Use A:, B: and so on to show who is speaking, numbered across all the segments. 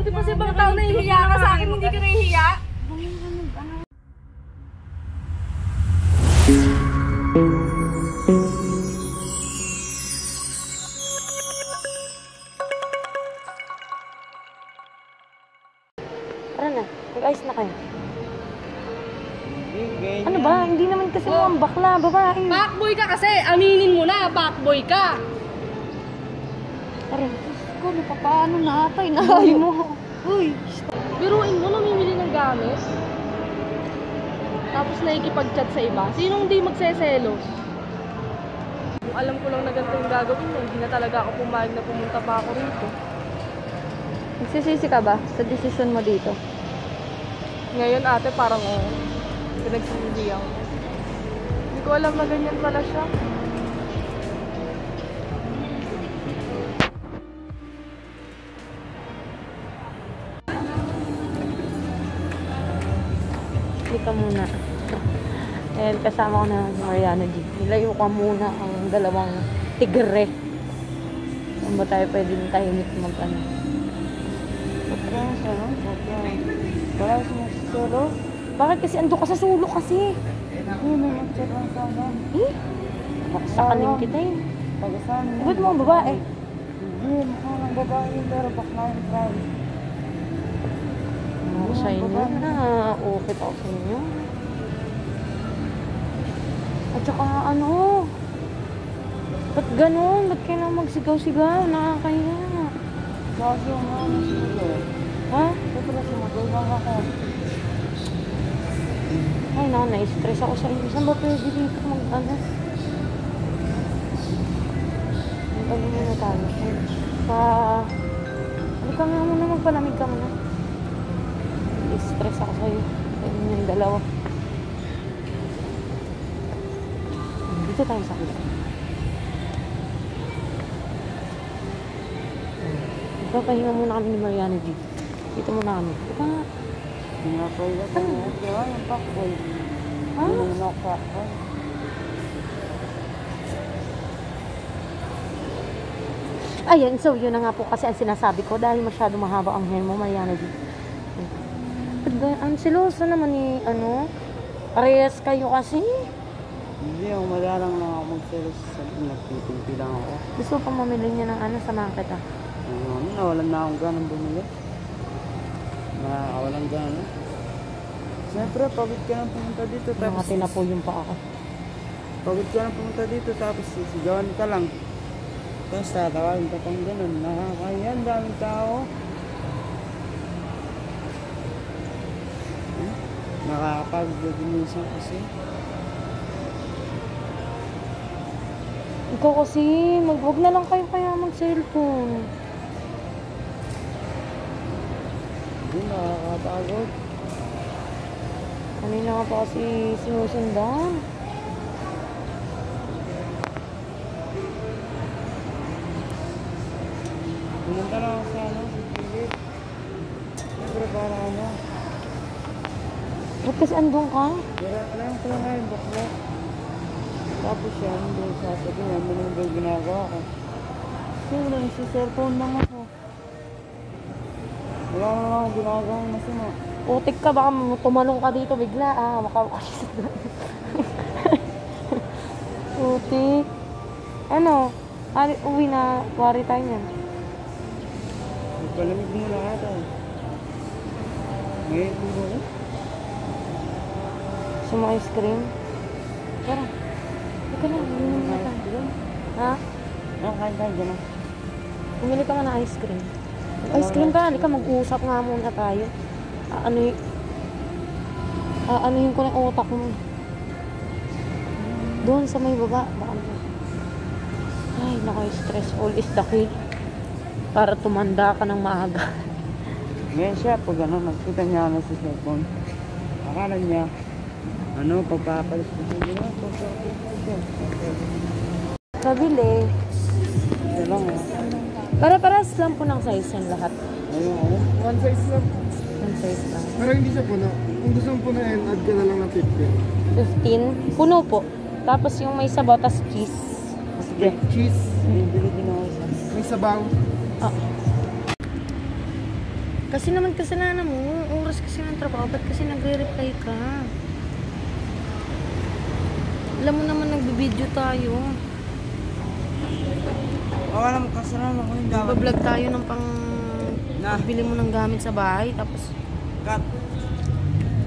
A: Buti pa sa ibang tao nahihiya ka sa akin, hindi ka nahihiya.
B: Tara na, mag-ayos na kayo. Ano ba? Hindi naman kasi mo ang bakla, babae.
A: Backboy ka kasi, aminin mo na, backboy ka.
B: Tara. Ko, paano na ata? Inahay mo.
A: Uy, biruin mo, namimili ng gamit. Tapos nakikipag-chat sa iba. Sinong di magseselos? Kung alam ko lang na ganito yung gagawin mo, hindi na talaga ako pumayag na pumunta pa ako rito.
B: Nagsisisi ka ba sa desisyon mo dito?
A: Ngayon ate, parang oh, pinagsisisi ako. Hindi ko alam na ganyan pala siya.
B: Muna. And kasama ko na si Mariana G. Nilayo ka muna ang dalawang tigre. Saan ba tayo pwedeng tahimik mag ano? Bakit kasi ando ka sa sulo kasi?
C: Hindi na mag-chat lang sana.
B: Eh? Saksakalin kita eh.
C: Pag-asahan mo.
B: Ba't mo ang babae?
C: Hindi, mukha ng babae pero bakla yung try.
B: Ako sa inyo na. Okay pa ako sa inyo. At saka ano? Ba't ganun? Ba't kayo na magsigaw-sigaw? Nakakaya.
C: Kasi yung mga nasulo.
B: Ha?
C: Siyempre, sumagal lang ako.
B: Ay, na, na-stress ako sa inyo. Saan ba pwede dito mag, ano? Ang muna tayo. Sa... Ano ka nga muna, magpalamig ka muna. Stress ako sa'yo. Sa inyo yung dalawa. Dito tayo sa kita. Magpapahinga muna kami ni Mariana G. Dito muna kami. Nga.
C: Pinapay sa mga. Diba, yung pakboy.
B: Ha?
C: Yung nakakboy.
B: Ayan, so yun na nga po kasi ang sinasabi ko dahil masyado mahaba ang hair mo, Mariana G. Ba- Ang siloso naman ni, ano, parehas kayo kasi.
C: Hindi, yung madalang lang ako magselos sa nagtitimpi lang ako.
B: Gusto pang mamili niya ng ano sa market ah.
C: Ano, nawalan na akong ganang bumili. Nakakawalan gana. Siyempre, pagod ka nang pumunta dito. Tapos,
B: tinapulong pa ako.
C: pagod ka nang pumunta dito. Tapos, sisigawan ka lang. Tapos, tatawagin ka pang ganun. Nakakaya, ang daming tao. Nakakapagod minsan kasi.
B: Ikaw kasi, mag wag na lang kayo kaya mag-cellphone.
C: Hindi, nakakapagod.
B: Kanina nga pa kasi sinusundan.
C: Pumunta lang ako sa ano, sa Philip. Siyempre, para ano.
B: Ba't kasi andun ka?
C: Wala lang ko nga yung bakla. Tapos siya, hindi sasabi niya, ano yung ginagawa ko? Siyempre, si cellphone lang ako. Wala naman ako ginagawa masama.
B: Utik ka, baka tumalong ka dito bigla. Ah, makaw kasi sa Utik. Ano? Ari, uwi na. Wari tayo niyan.
C: Magpalamig mo lahat ah. Ngayon po ko.
B: Gusto mo ice cream? Tara. Ika na, uminom na tayo. Ha?
C: Ah, kain tayo dyan ah.
B: Bumili ka nga ng ice cream. Ice cream ka, halika mag-uusap nga muna tayo. Ah, ano y... Ah, ano yung ko ng utak mo. Doon sa may baba. Baka na. Ay, nako, stressful is the key. Para tumanda ka ng maaga.
C: Ngayon siya, pag ano, nakita niya na sa cellphone. Akala niya, ano, pagpapalis ko siya.
B: Kabili.
C: Ito lang ah.
B: Para-paras lang po ng size yan lahat.
C: Ayun ako.
D: One size lang.
B: Ang size lang.
D: Pero hindi siya puno. Kung gusto mong punuin, add ka na lang ng 50.
B: 15. Puno po. Tapos yung may sabaw, tas cheese.
C: Sige,
D: Cheese,
C: ako isa.
D: may sabaw.
B: Ah. Kasi naman kasalanan mo, oras kasi ng trabaho, ba't kasi nagre-reply ka? Alam mo naman nagbibideo tayo.
C: Baka naman kasalanan ko yung dapat.
B: Nagbablog tayo ng pang
C: Na.
B: pagbili mo ng gamit sa bahay, tapos
C: Kat,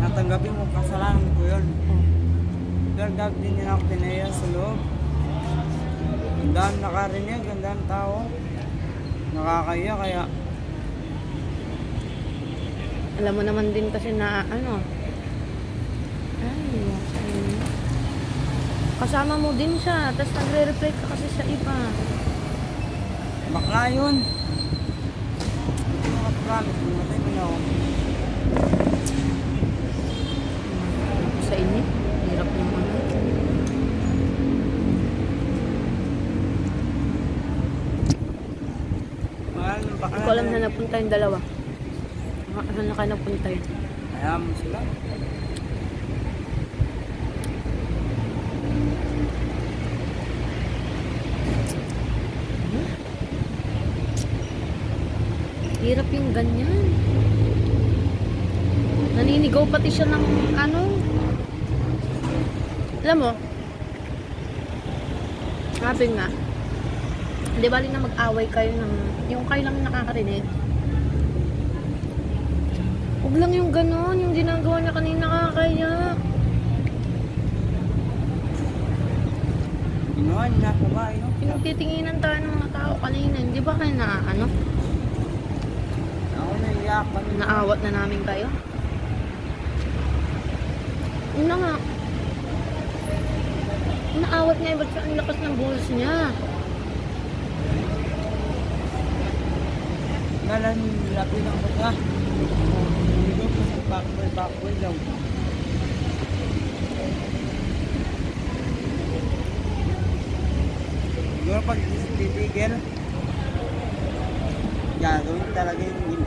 C: natanggapin mo kasalanan ko yun. Pero dapat din nila ako pinaya sa loob. Ang dami nakarinig, ang dami tao. Nakakaya kaya
B: alam mo naman din kasi na ano. Ay. Kasama mo din siya, tapos nagre-reply ka kasi sa iba.
C: bakla yun. Hindi mo promise, mamatay mo na ako.
B: Sa inyo, hirap naman.
C: Mahal ng bakla.
B: Hindi ko alam na napunta yung dalawa. Saan na kayo napunta yun?
C: Hayaan mo sila.
B: Hirap yung ganyan. Naninigaw pati siya ng ano. Alam mo, sabi nga, di bali na mag-away kayo ng, yung kayo lang nakakarinig. Huwag lang yung ganon, yung ginagawa niya kanina kakaya.
C: Ginawa niya sa bahay, no?
B: Pinagtitinginan tayo ng mga tao kanina, hindi ba kayo na ano,
C: Na.
B: naawat na namin kayo? Yun na nga. Naawat niya, ba't ang lakas ng bulls niya?
C: Nalan, lapit ang mata. Hindi ko sa backboy, backboy daw. Siguro pag titigil, gagawin talaga. Yung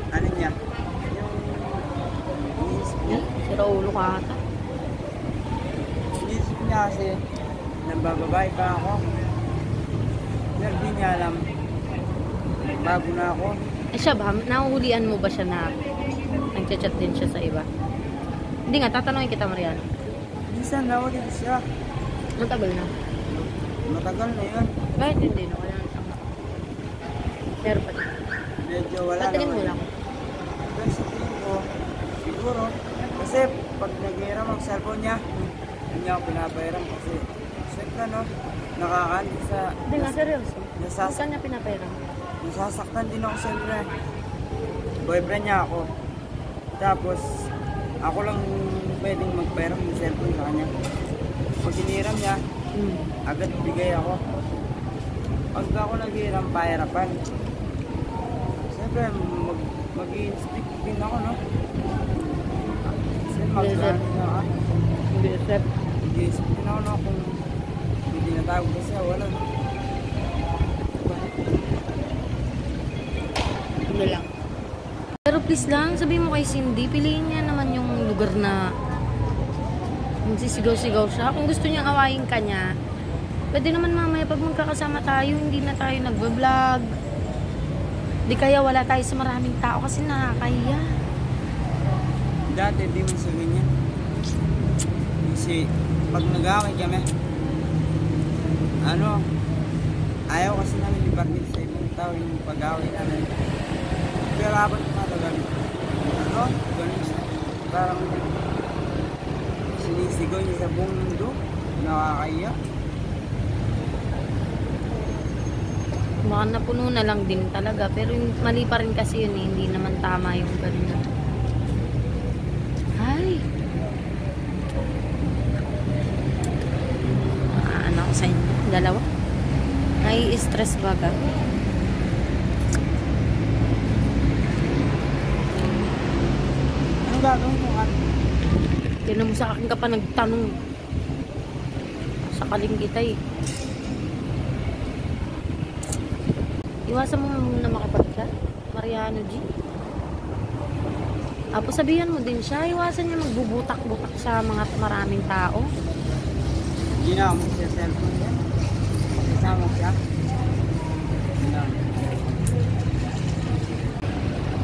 C: iniisip niya.
B: Ka ata.
C: Iniisip niya kasi nabababay pa ako. Pero di niya alam. Bago na ako.
B: Eh siya ba, nahuhulian mo ba siya na nagchat-chat din siya sa iba? Hindi nga, tatanungin kita Mariana.
C: Minsan nawagin siya.
B: Matagal na.
C: Matagal na yun.
B: Kahit hindi, no? Wala na siyang Pero pa din.
C: Medyo wala
B: Tatingin mo
C: naman.
B: lang.
C: Pero sa tingin ko, siguro, kasi pag nag-iram ang cellphone niya, hindi niya ako pinapahiram kasi, siyempre no, nakakaano sa,
B: Hindi nga, seryoso.
C: nasas,
B: Saan niya pinapera?
C: nasasaktan din ako siyempre. Boyfriend niya ako. Tapos, ako lang pwedeng magpahiram ng cellphone sa kanya. Pag hiniram niya,
B: Hmm.
C: agad bigay ako. Pag ako naghiram, pahirapan. Siyempre, mag, mag-i-stick din ako, no? Na ka.
B: Hindi.
C: Mag-i-stick din ako, no? Kung hindi natawag kasi, wala.
B: Ano lang. Pero please lang, sabihin mo kay Cindy, piliin niya naman yung lugar na magsisigaw-sigaw siya. Kung gusto niyang awayin ka niya, pwede naman mamaya pag magkakasama tayo, hindi na tayo nagbablog. Di kaya wala tayo sa maraming tao kasi nakakaya.
C: Dati, di mo sa ganyan. Kasi, pag nag-away kami, ano, ayaw kasi namin ipartil sa ibang tao yung pag-away namin. Pero habang tumatagal, ano, ganun siya. Parang sinisigaw niya sa buong mundo. Nakakaya.
B: Baka napuno na lang din talaga. Pero mali pa rin kasi yun eh. Hindi naman tama yung ganun. Ay! Ah, ano ko sa inyo? Dalawa? Nai-stress ba ka?
C: Anong gagawin mo, Kat?
B: Tinan mo sa akin ka pa nagtanong. Sa kaling kita eh. Iwasan mo muna makipag-chat. Mariano G. Tapos sabihan mo din siya, iwasan niya magbubutak-butak sa mga maraming tao.
C: Hindi na ako magsa-cellphone niya. Kasama siya.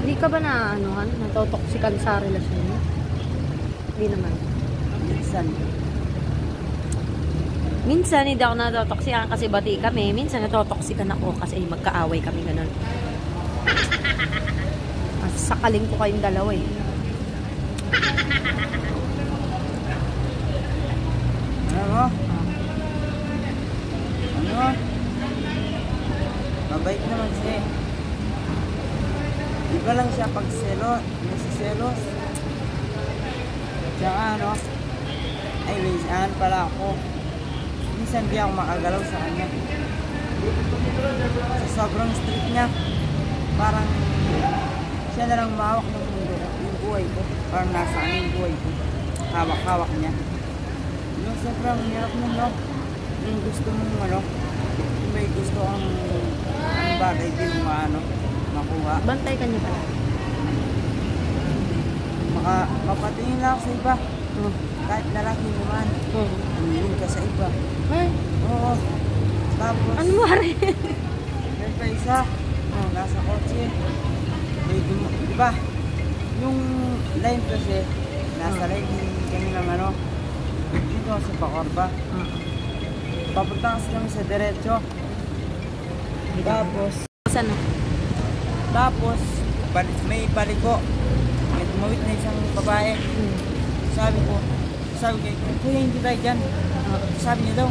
C: Hindi
B: ka ba na, ano, ano, natotoksikan sa relasyon mo? Hindi naman.
C: Minsan.
B: Minsan hindi ako natotoksikan kasi bati kami. Minsan natotoksikan ako kasi magkaaway kami ganun. Mas sakaling ko kayong dalawa eh.
C: Ano? Mabait naman siya eh. Iba lang siya pag selo, nasiselos. Tsaka ano, ay minsan pala ako. Minsan di ako makagalaw sa kanya. Sa sobrang strict niya, parang siya na lang mahawak ng mundo yung buhay ko. Parang nasa ano yung buhay ko. Hawak-hawak niya. Yung sobrang hirap mo, no? Yung gusto mong ano, may gusto ang bagay, di mo maano, makuha.
B: Bantay ka niya pala.
C: Maka, mapatingin lang ako sa iba.
B: Oh.
C: Kahit lalaki mo man,
B: Oh.
C: tumingin ka sa iba.
B: Ay,
C: Oo. Tapos,
B: ano mo rin?
C: meron pa isa, oh, nasa kotse. May dum- di ba? Yung line kasi, nasa line din kami ng ano, dito sa Pakorba. Papunta kasi kami sa diretso. Tapos,
B: Ano?
C: tapos, balik, may baliko. May tumawit na isang babae.
B: Hmm.
C: Sabi ko, sabi ko, kuya hindi tayo dyan. Sabi niya daw,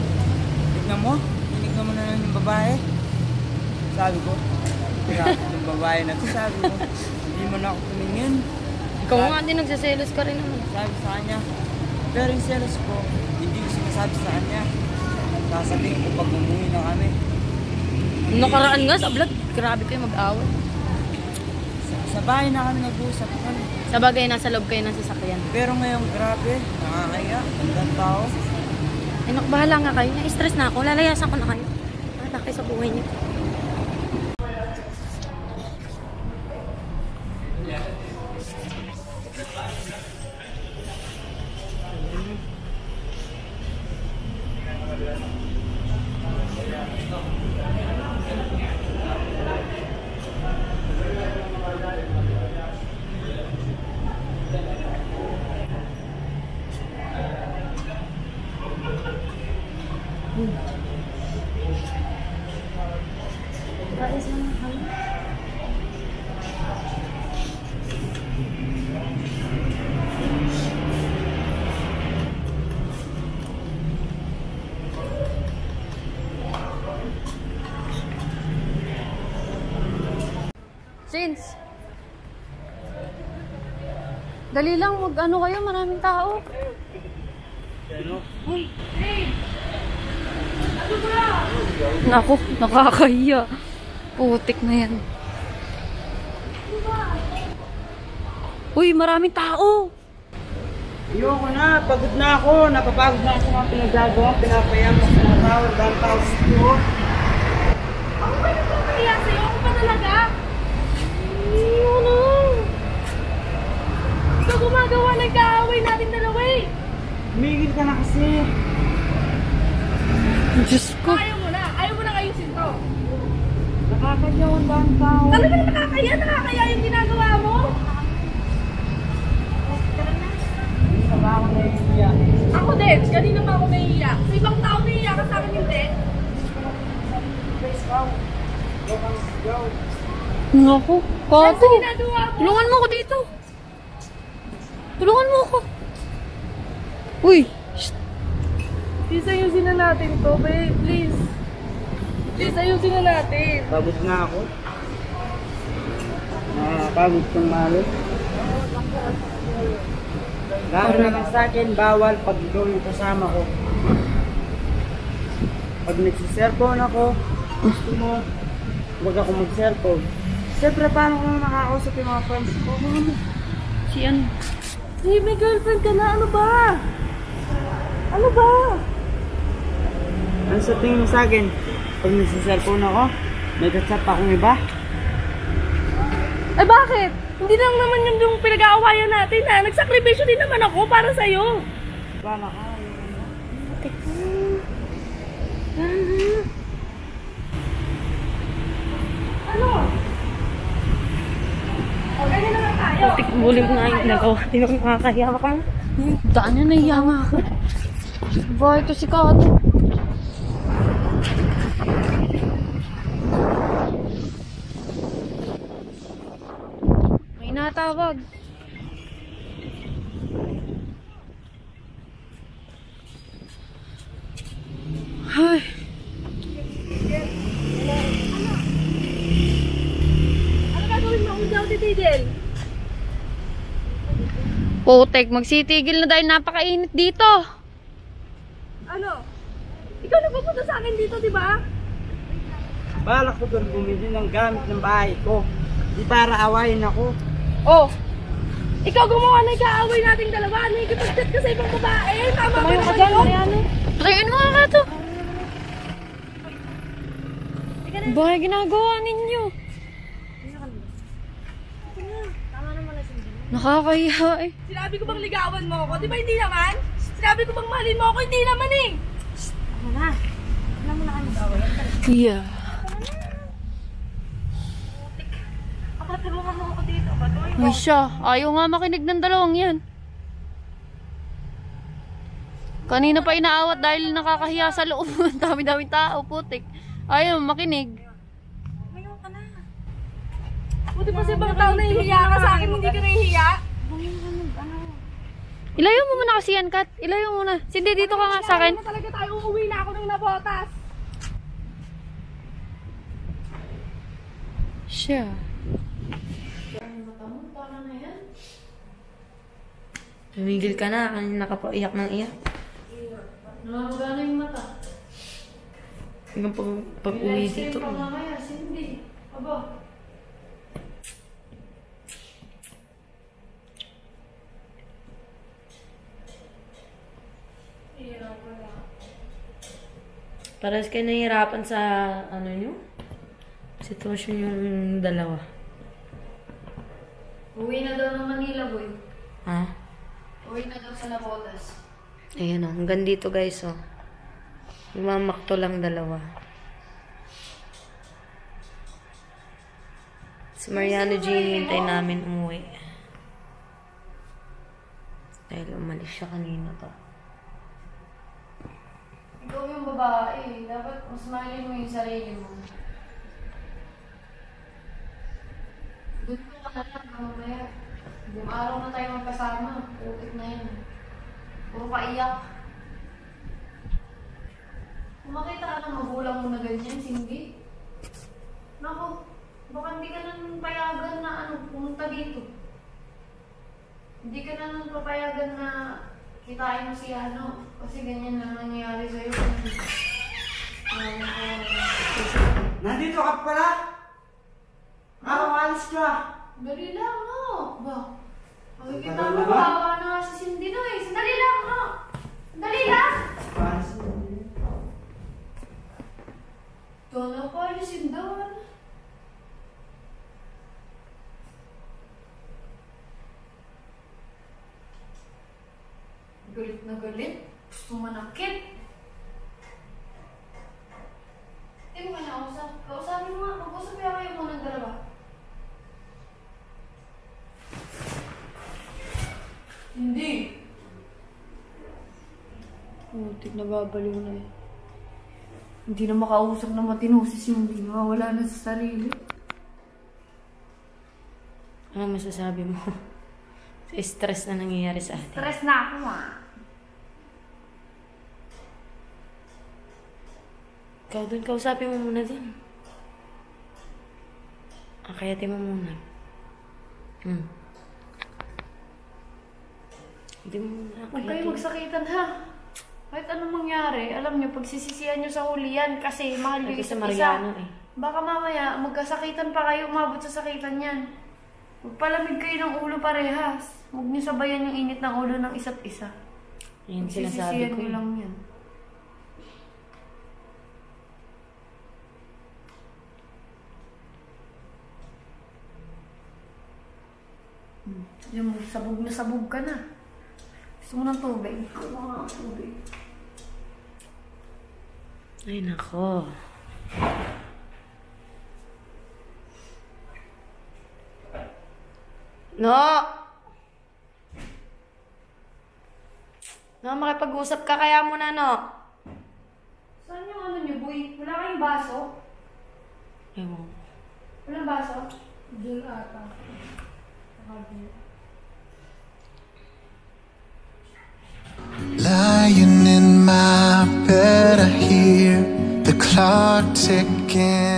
C: tignan mo, tinignan mo na lang yung babae. Sabi ko, grabe yung babae na to. Sabi ko, hindi mo na ako tumingin.
B: Ikaw nga din nagsaselos ka rin naman.
C: Sabi sa kanya, pero yung selos ko, hindi ko sinasabi sa kanya. Sasabihin ko pag umuwi na kami.
B: Nakaraan nga sa vlog, grabe kayo mag-away.
C: Sa, sa bahay na kami nag-uusap kami.
B: Sa bagay, nasa loob kayo ng sasakyan.
C: Pero ngayon, grabe, nakakaya, gandang tao.
B: Ay, naku, bahala nga kayo. Na-stress na ako. Lalayasan ko na kayo. Kayo sa buhay niyo. Dali lang, mag ano kayo, maraming tao. Naku, nakakahiya. Putik na yan. Uy, maraming tao.
C: Ayoko na, pagod na ako, napapagod na ako mga pinagagawa, pinapayang sa mga tao, dahil tao iyo.
A: Ako ba nagpapakaya sa'yo? Ako ba talaga?
B: Ano?
A: Ikaw gumagawa ng kaaway natin dalawa eh.
C: Humigil ka na kasi.
B: Diyos ko.
A: Ayaw mo na. Ayaw mo na ayusin to.
C: Nakakadyawan ba ang tao?
A: Talaga na nakakaya. Nakakaya yung ginagawa mo.
C: Ako nahihiya?
A: Ako din. Kanina pa ako nahihiya. Sa ibang tao nahihiya ka sa akin hindi.
B: Naku,
A: Ano
B: kato. Tulungan mo ako dito. Tulungan mo ako. Uy.
A: Please ayusin na natin to, babe. Please. Please ayusin na natin.
C: Pagod na ako. Nakakapagod kang malo. Lalo naman sa akin, bawal pag ikaw yung kasama ko. Pag nagsiselfone ako, gusto mo, huwag ako mag-cellphone. Siyempre, paano ko nakakausap yung mga friends ko?
B: si ano?
A: Hey, may girlfriend ka na. Ano ba? Ano ba?
C: Ano sa tingin mo sa akin? Pag nagsiselfone ako, may kachat akong iba?
A: Eh bakit? Hindi lang naman yun yung pinag-aawayan natin ha. Nagsakripisyo din naman ako para sa'yo.
C: Bala ka,
A: Ano? Oh,
B: Putik, bulim nga yung nagawa. Di ba makakahiya ka? Daan niya, nahiya nga ako. Ba, ito si Kato. May natawag. Ay.
A: Ano gagawin mo kung daw titigil?
B: Putek, magsitigil na dahil napakainit dito.
A: Ano? Ikaw nagpupunta sa akin dito, di ba?
C: Balak ko doon bumili ng gamit ng bahay ko. Di para awayin ako.
A: Oh! Ikaw gumawa na ikaaway nating dalawa. Ano yung chat ka sa ibang babae? Tama ba naman yun?
B: Tingin mo nga to. Bakit ginagawa ninyo? Nakakahiya eh.
A: Sinabi ko bang ligawan mo ako? Di ba hindi naman? Sinabi ko bang mahalin mo ako? Hindi naman eh!
B: Yeah.
A: Kapatulungan mo ako dito. Patuloy
B: Ay siya, ayaw nga makinig ng dalawang yan. Kanina pa inaawat dahil nakakahiya sa loob. Dami-dami tao, putik. Ayaw makinig.
A: Buti pa sa ibang tao nahihiya ka sa akin, hindi ka nahihiya.
B: Ilayo mo muna kasi yan, Kat. Ilayo mo muna. Cindy, dito ka nga sa akin.
A: Talaga tayo? Uuwi na ako ng nabotas.
B: Siya. Tumigil ka na. Kanina ka pa iyak ng iyak. Namamagana yung mata. Hanggang pag, pag uwi dito.
A: mamaya, Cindy. Aba.
B: Parehas kayo nahihirapan sa ano nyo? Sitwasyon yung dalawa.
A: Uwi na daw ng Manila, boy.
B: Ha?
A: Uwi na daw sa Nabotas.
B: Ayan o. Hanggang dito guys o. Lumamakto lang dalawa. Si Mariano Jean, hintay namin umuwi. Dahil umalis siya kanina to.
A: Ikaw yung babae. Dapat mas mahalin mo yung sarili mo. Doon ka na lang mamaya. Buong araw na tayo magkasama. Putik na yan. Puro paiyak. Kung makita ka ng magulang mo na ganyan, Cindy. Naku, baka hindi ka nang payagan na ano, pumunta dito. Hindi ka na nang papayagan na kitain mo si ano. Kasi ganyan lang nangyayari sa'yo.
C: Nandito ka pala? Araw alis ka.
A: Dali lang, no? Ba? Makikita mo, kawawa na nga si Cindy, no? Eh. Sandali lang, no? Dali lang!
C: Alis na.
A: Doon ako, alisin doon. Galit na galit. Gusto manakit. Hindi mo ka nausap. Kausapin mo nga. Mag-usap kaya kayo mo ng dalawa. Hindi.
B: Putik, nababaliw na eh. Hindi na makausap na matinosis yung hindi nawawala na sa sarili. Ano masasabi mo? sa stress na nangyayari sa atin.
A: Stress na ako ah.
B: Ikaw dun, kausapin mo muna dun. Akayatin mo muna. Hmm. Hindi mo muna
A: Huwag kayo magsakitan ha. Kahit anong mangyari, alam nyo, pagsisisihan nyo sa huli yan kasi mahal nyo
B: sa Mariano
A: isa.
B: eh.
A: Baka mamaya, magkasakitan pa kayo, umabot sa sakitan yan. Magpalamig kayo ng ulo parehas. Huwag nyo sabayan yung init ng ulo ng isa't isa.
B: Yan sinasabi ko eh.
A: lang yan. Hmm. Yung sabog na sabog ka na. Gusto mo ng tubig? Gusto ng tubig.
B: Ay, nako. No! No, makipag-usap ka kaya muna, no?
A: Saan yung ano niyo, boy? Wala kayong baso?
B: Ewan.
A: Walang baso? Diyan ata. Nakabili.
E: Lying in my bed, I hear the clock ticking.